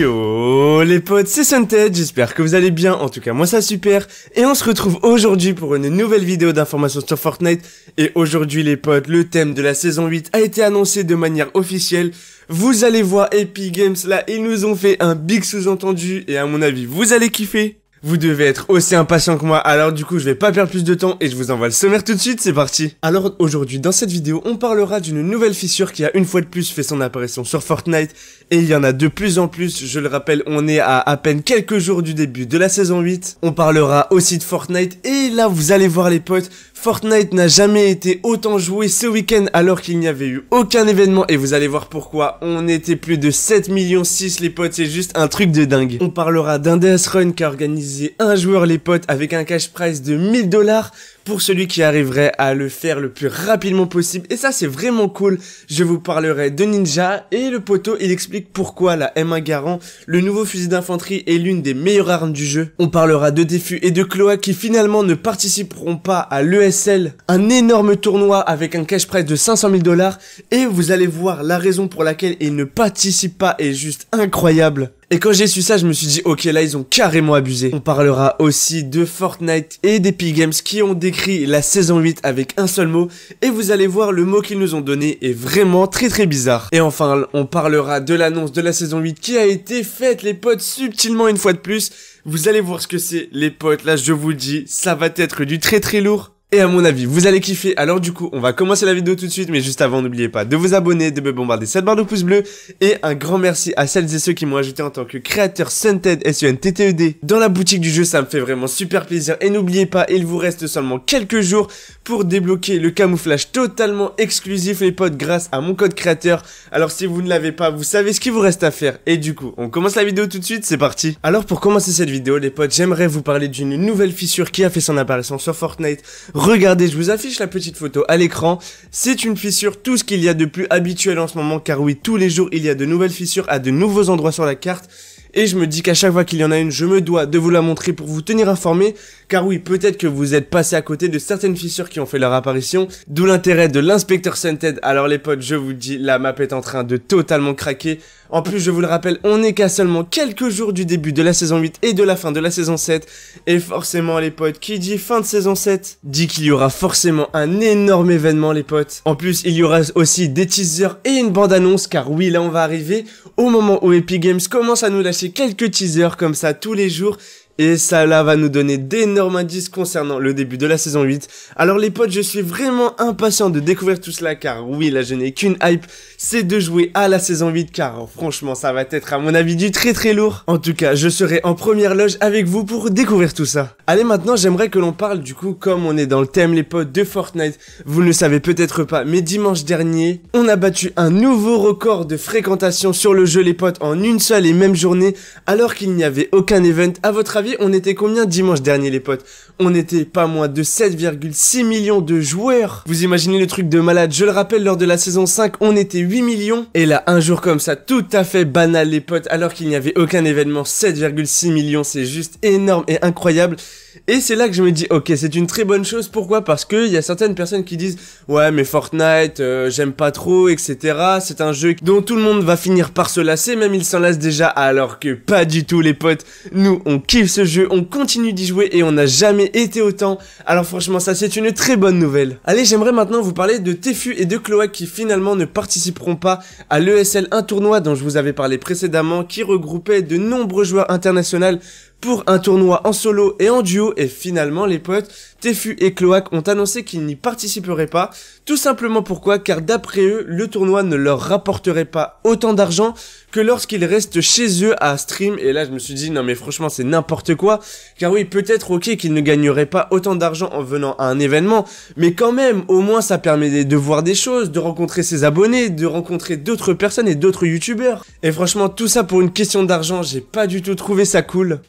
Yo les potes, c'est Sunted, j'espère que vous allez bien, en tout cas moi ça super, et on se retrouve aujourd'hui pour une nouvelle vidéo d'information sur Fortnite, et aujourd'hui les potes, le thème de la saison 8 a été annoncé de manière officielle, vous allez voir Epic Games là, ils nous ont fait un big sous-entendu, et à mon avis vous allez kiffer vous devez être aussi impatient que moi, alors du coup je vais pas perdre plus de temps et je vous envoie le sommaire tout de suite, c'est parti. Alors aujourd'hui dans cette vidéo on parlera d'une nouvelle fissure qui a une fois de plus fait son apparition sur Fortnite et il y en a de plus en plus, je le rappelle on est à à peine quelques jours du début de la saison 8, on parlera aussi de Fortnite et là vous allez voir les potes, Fortnite n'a jamais été autant joué ce week-end alors qu'il n'y avait eu aucun événement et vous allez voir pourquoi. On était plus de 7 millions 6 les potes, c'est juste un truc de dingue. On parlera d'un DS Run qui a organisé un joueur les potes avec un cash prize de 1000 dollars pour celui qui arriverait à le faire le plus rapidement possible. Et ça, c'est vraiment cool. Je vous parlerai de Ninja et le poteau, il explique pourquoi la M1 Garand, le nouveau fusil d'infanterie, est l'une des meilleures armes du jeu. On parlera de Défu et de Cloa qui finalement ne participeront pas à l'ESL, un énorme tournoi avec un cash prize de 500 000 dollars. Et vous allez voir la raison pour laquelle ils ne participent pas est juste incroyable. Et quand j'ai su ça, je me suis dit, ok, là, ils ont carrément abusé. On parlera aussi de Fortnite et d'Epic Games qui ont décrit la saison 8 avec un seul mot. Et vous allez voir, le mot qu'ils nous ont donné est vraiment très très bizarre. Et enfin, on parlera de l'annonce de la saison 8 qui a été faite, les potes, subtilement une fois de plus. Vous allez voir ce que c'est, les potes, là, je vous le dis, ça va être du très très lourd. Et à mon avis, vous allez kiffer. Alors du coup, on va commencer la vidéo tout de suite, mais juste avant, n'oubliez pas de vous abonner, de me bombarder cette barre de pouce bleu. Et un grand merci à celles et ceux qui m'ont ajouté en tant que créateur Sunted, S-U-N-T-T-E-D, dans la boutique du jeu. Ça me fait vraiment super plaisir. Et n'oubliez pas, il vous reste seulement quelques jours pour débloquer le camouflage totalement exclusif, les potes, grâce à mon code créateur. Alors si vous ne l'avez pas, vous savez ce qu'il vous reste à faire. Et du coup, on commence la vidéo tout de suite, c'est parti. Alors pour commencer cette vidéo, les potes, j'aimerais vous parler d'une nouvelle fissure qui a fait son apparition sur Fortnite. Regardez, je vous affiche la petite photo à l'écran. C'est une fissure, tout ce qu'il y a de plus habituel en ce moment, car oui, tous les jours, il y a de nouvelles fissures à de nouveaux endroits sur la carte. Et je me dis qu'à chaque fois qu'il y en a une, je me dois de vous la montrer pour vous tenir informé, car oui, peut-être que vous êtes passé à côté de certaines fissures qui ont fait leur apparition, d'où l'intérêt de l'inspecteur Scented. Alors les potes, je vous dis, la map est en train de totalement craquer. En plus, je vous le rappelle, on n'est qu'à seulement quelques jours du début de la saison 8 et de la fin de la saison 7. Et forcément, les potes, qui dit fin de saison 7, dit qu'il y aura forcément un énorme événement, les potes. En plus, il y aura aussi des teasers et une bande-annonce, car oui, là, on va arriver au moment où Epic Games commence à nous lâcher quelques teasers comme ça tous les jours. Et ça là va nous donner d'énormes indices concernant le début de la saison 8. Alors les potes, je suis vraiment impatient de découvrir tout cela car oui, là je n'ai qu'une hype, c'est de jouer à la saison 8 car franchement ça va être à mon avis du très très lourd. En tout cas, je serai en première loge avec vous pour découvrir tout ça. Allez maintenant, j'aimerais que l'on parle du coup comme on est dans le thème les potes de Fortnite. Vous ne le savez peut-être pas, mais dimanche dernier, on a battu un nouveau record de fréquentation sur le jeu les potes en une seule et même journée alors qu'il n'y avait aucun event. À votre avis, on était combien dimanche dernier les potes? On était pas moins de 7,6 millions de joueurs. Vous imaginez le truc de malade Je le rappelle, lors de la saison 5, on était 8 millions. Et là, un jour comme ça, tout à fait banal les potes, alors qu'il n'y avait aucun événement, 7,6 millions, c'est juste énorme et incroyable. Et c'est là que je me dis, ok, c'est une très bonne chose. Pourquoi? Parce qu'il y a certaines personnes qui disent, ouais, mais Fortnite, euh, j'aime pas trop, etc. C'est un jeu dont tout le monde va finir par se lasser, même il s'en lasse déjà, alors que pas du tout, les potes. Nous, on kiffe ce jeu, on continue d'y jouer et on n'a jamais été autant. Alors franchement, ça, c'est une très bonne nouvelle. Allez, j'aimerais maintenant vous parler de Tefu et de Cloak qui finalement ne participeront pas à l'ESL, un tournoi dont je vous avais parlé précédemment, qui regroupait de nombreux joueurs internationaux pour un tournoi en solo et en duo. Et finalement les potes, Tefu et Cloak ont annoncé qu'ils n'y participeraient pas, tout simplement pourquoi? Car d'après eux, le tournoi ne leur rapporterait pas autant d'argent que lorsqu'ils restent chez eux à stream. Et là je me suis dit non mais franchement c'est n'importe quoi. Car oui peut-être ok qu'ils ne gagneraient pas autant d'argent en venant à un événement. Mais quand même au moins ça permet de voir des choses, de rencontrer ses abonnés, de rencontrer d'autres personnes et d'autres youtubeurs. Et franchement tout ça pour une question d'argent j'ai pas du tout trouvé ça cool.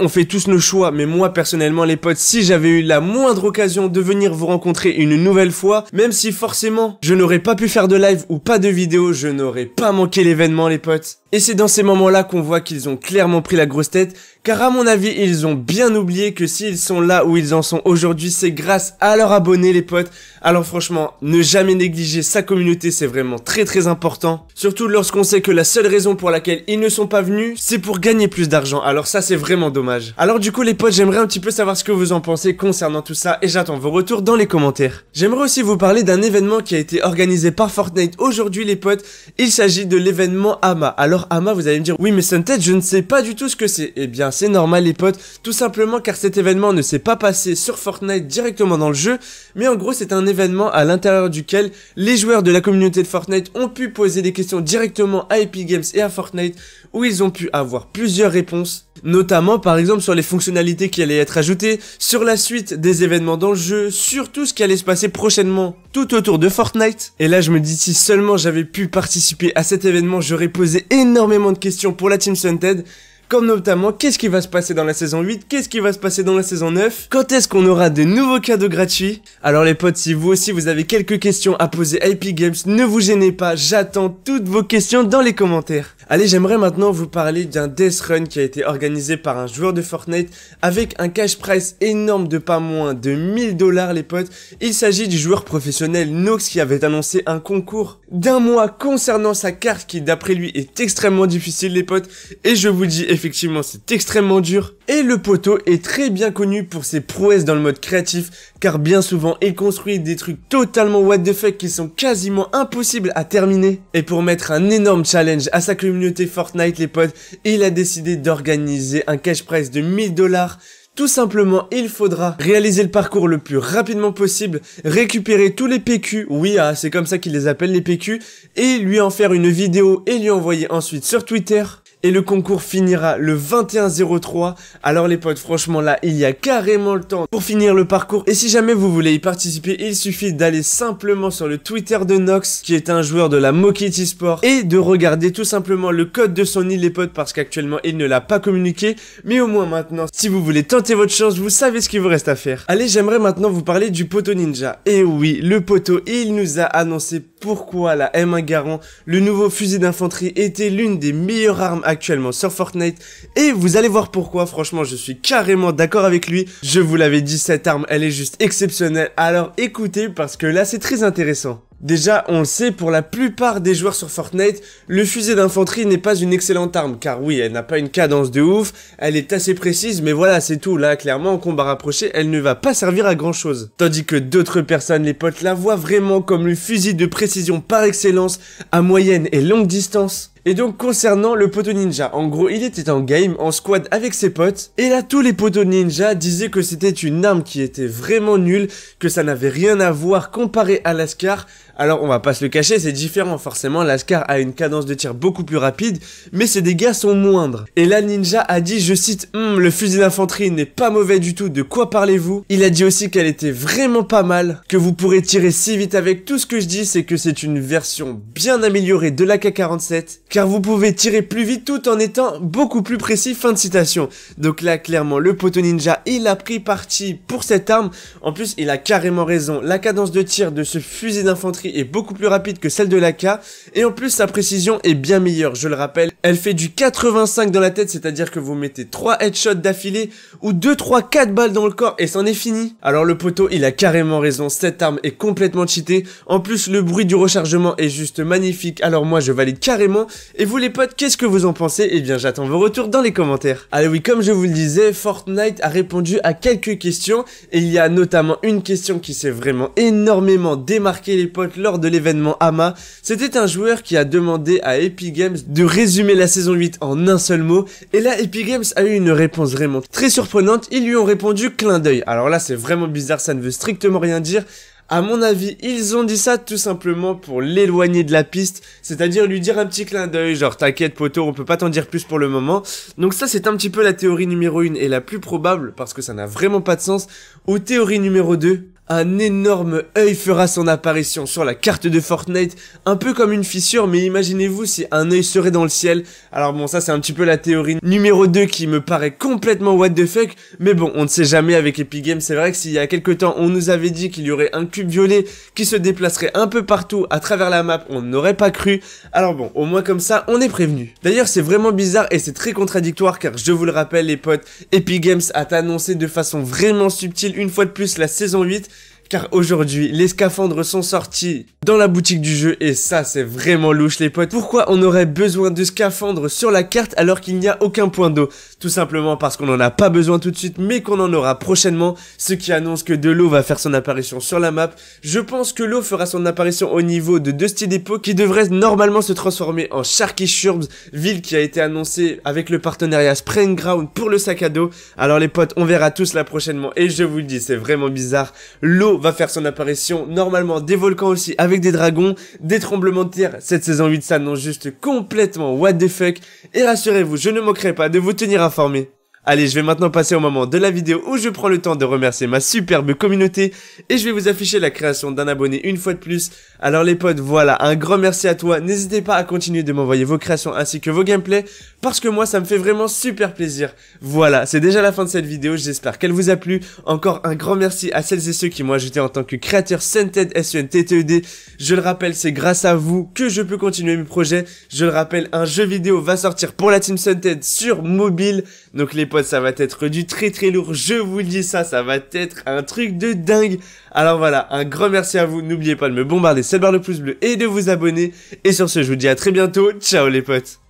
On fait tous nos choix mais moi personnellement les potes si j'avais eu la moindre occasion de venir vous rencontrer une nouvelle fois même si forcément je n'aurais pas pu faire de live ou pas de vidéo je n'aurais pas manqué l'événement les potes. Et c'est dans ces moments-là qu'on voit qu'ils ont clairement pris la grosse tête, car à mon avis, ils ont bien oublié que s'ils sont là où ils en sont aujourd'hui, c'est grâce à leurs abonnés les potes. Alors franchement, ne jamais négliger sa communauté, c'est vraiment très très important. Surtout lorsqu'on sait que la seule raison pour laquelle ils ne sont pas venus, c'est pour gagner plus d'argent. Alors ça, c'est vraiment dommage. Alors du coup les potes, j'aimerais un petit peu savoir ce que vous en pensez concernant tout ça et j'attends vos retours dans les commentaires. J'aimerais aussi vous parler d'un événement qui a été organisé par Fortnite aujourd'hui les potes. Il s'agit de l'événement AMA. Alors AMA, vous allez me dire, oui mais Sunted, je ne sais pas du tout ce que c'est. Eh c'est normal les potes, tout simplement car cet événement ne s'est pas passé sur Fortnite directement dans le jeu, mais en gros c'est un événement à l'intérieur duquel les joueurs de la communauté de Fortnite ont pu poser des questions directement à Epic Games et à Fortnite où ils ont pu avoir plusieurs réponses, notamment par exemple sur les fonctionnalités qui allaient être ajoutées, sur la suite des événements dans le jeu, sur tout ce qui allait se passer prochainement tout autour de Fortnite. Et là je me dis si seulement j'avais pu participer à cet événement, j'aurais posé énormément de questions pour la Team Sunted, comme notamment qu'est-ce qui va se passer dans la saison 8, qu'est-ce qui va se passer dans la saison 9, quand est-ce qu'on aura de nouveaux cadeaux gratuits? Alors les potes, si vous aussi vous avez quelques questions à poser à Epic Games, ne vous gênez pas, j'attends toutes vos questions dans les commentaires. Allez, j'aimerais maintenant vous parler d'un Death Run qui a été organisé par un joueur de Fortnite avec un cash price énorme de pas moins de 1000 dollars les potes. Il s'agit du joueur professionnel Nox qui avait annoncé un concours d'un mois concernant sa carte qui d'après lui est extrêmement difficile les potes et je vous dis effectivement c'est extrêmement dur. Et le poteau est très bien connu pour ses prouesses dans le mode créatif car bien souvent il construit des trucs totalement what the fuck qui sont quasiment impossibles à terminer. Et pour mettre un énorme challenge à sa communauté Fortnite les potes, il a décidé d'organiser un cash prize de 1000 dollars. Tout simplement, il faudra réaliser le parcours le plus rapidement possible, récupérer tous les PQ, oui, ah, c'est comme ça qu'il les appelle les PQ, et lui en faire une vidéo et lui envoyer ensuite sur Twitter et le concours finira le 21-03. Alors les potes, franchement là, il y a carrément le temps pour finir le parcours. Et si jamais vous voulez y participer, il suffit d'aller simplement sur le Twitter de Nox, qui est un joueur de la Mokiti Sport, et de regarder tout simplement le code de son île les potes, parce qu'actuellement il ne l'a pas communiqué. Mais au moins maintenant, si vous voulez tenter votre chance, vous savez ce qu'il vous reste à faire. Allez, j'aimerais maintenant vous parler du poteau ninja. Et oui, le poteau, il nous a annoncé pourquoi la M1 Garand, le nouveau fusil d'infanterie, était l'une des meilleures armes actuellement sur Fortnite. Et vous allez voir pourquoi, franchement je suis carrément d'accord avec lui, je vous l'avais dit cette arme elle est juste exceptionnelle, alors écoutez parce que là c'est très intéressant. Déjà, on le sait, pour la plupart des joueurs sur Fortnite, le fusil d'infanterie n'est pas une excellente arme, car oui, elle n'a pas une cadence de ouf, elle est assez précise, mais voilà, c'est tout, là, clairement, en combat rapproché, elle ne va pas servir à grand chose. Tandis que d'autres personnes, les potes, la voient vraiment comme le fusil de précision par excellence, à moyenne et longue distance. Et donc concernant le poteau ninja, en gros il était en game, en squad avec ses potes, et là tous les poteaux ninja disaient que c'était une arme qui était vraiment nulle, que ça n'avait rien à voir comparé à l'Ascar, alors on va pas se le cacher, c'est différent forcément, l'Ascar a une cadence de tir beaucoup plus rapide, mais ses dégâts sont moindres. Et là Ninja a dit, je cite, hum, le fusil d'infanterie n'est pas mauvais du tout, de quoi parlez-vous? Il a dit aussi qu'elle était vraiment pas mal, que vous pourrez tirer si vite avec. Tout ce que je dis, c'est que c'est une version bien améliorée de l'AK-47, car vous pouvez tirer plus vite tout en étant beaucoup plus précis, fin de citation. Donc là clairement le poteau ninja, il a pris parti pour cette arme, en plus il a carrément raison, la cadence de tir de ce fusil d'infanterie est beaucoup plus rapide que celle de l'AK et en plus sa précision est bien meilleure, je le rappelle. Elle fait du 85 dans la tête, c'est-à-dire que vous mettez 3 headshots d'affilée ou 2, 3, 4 balles dans le corps et c'en est fini. Alors le poteau, il a carrément raison, cette arme est complètement cheatée. En plus, le bruit du rechargement est juste magnifique, alors moi je valide carrément. Et vous les potes, qu'est-ce que vous en pensez? Eh bien j'attends vos retours dans les commentaires. Allez oui, comme je vous le disais, Fortnite a répondu à quelques questions. Et il y a notamment une question qui s'est vraiment énormément démarquée les potes lors de l'événement AMA, c'était un joueur qui a demandé à Epic Games de résumer la saison 8 en un seul mot, et là Epic Games a eu une réponse vraiment très surprenante, ils lui ont répondu clin d'œil. Alors là c'est vraiment bizarre, ça ne veut strictement rien dire, à mon avis, ils ont dit ça tout simplement pour l'éloigner de la piste, c'est-à-dire lui dire un petit clin d'œil, genre t'inquiète poteau, on peut pas t'en dire plus pour le moment. Donc ça c'est un petit peu la théorie numéro 1 et la plus probable, parce que ça n'a vraiment pas de sens. Ou théorie numéro 2, un énorme œil fera son apparition sur la carte de Fortnite, un peu comme une fissure, mais imaginez-vous si un œil serait dans le ciel. Alors bon, ça c'est un petit peu la théorie numéro 2 qui me paraît complètement what the fuck, mais bon, on ne sait jamais avec Epic Games, c'est vrai que s'il y a quelques temps on nous avait dit qu'il y aurait un cube violet qui se déplacerait un peu partout à travers la map, on n'aurait pas cru. Alors bon, au moins comme ça, on est prévenu. D'ailleurs, c'est vraiment bizarre et c'est très contradictoire car je vous le rappelle les potes, Epic Games a annoncé de façon vraiment subtile une fois de plus la saison 8 car aujourd'hui, les scaphandres sont sortis dans la boutique du jeu et ça c'est vraiment louche les potes. Pourquoi on aurait besoin de scaphandres sur la carte alors qu'il n'y a aucun point d'eau? Tout simplement parce qu'on n'en a pas besoin tout de suite mais qu'on en aura prochainement, ce qui annonce que de l'eau va faire son apparition sur la map. Je pense que l'eau fera son apparition au niveau de Dusty Depot qui devrait normalement se transformer en Sharky Shurbs, ville qui a été annoncée avec le partenariat Spring Ground pour le sac à dos. Alors les potes, on verra tous là prochainement et je vous le dis, c'est vraiment bizarre. L'eau va faire son apparition. Normalement, des volcans aussi avec des dragons, des tremblements de terre. Cette saison 8 s'annonce juste complètement what the fuck. Et rassurez-vous, je ne manquerai pas de vous tenir informé. Allez, je vais maintenant passer au moment de la vidéo où je prends le temps de remercier ma superbe communauté et je vais vous afficher la création d'un abonné une fois de plus. Alors les potes, voilà, un grand merci à toi. N'hésitez pas à continuer de m'envoyer vos créations ainsi que vos gameplays parce que moi ça me fait vraiment super plaisir. Voilà, c'est déjà la fin de cette vidéo, j'espère qu'elle vous a plu. Encore un grand merci à celles et ceux qui m'ont ajouté en tant que créateur Scented s u n t t e d Je le rappelle, c'est grâce à vous que je peux continuer mes projets. Je le rappelle, un jeu vidéo va sortir pour la Team Scented sur mobile. Donc les potes, ça va être du très très lourd. Je vous le dis ça, ça va être un truc de dingue. Alors voilà, un grand merci à vous. N'oubliez pas de me bombarder cette barre de pouce bleu et de vous abonner. Et sur ce, je vous dis à très bientôt. Ciao les potes.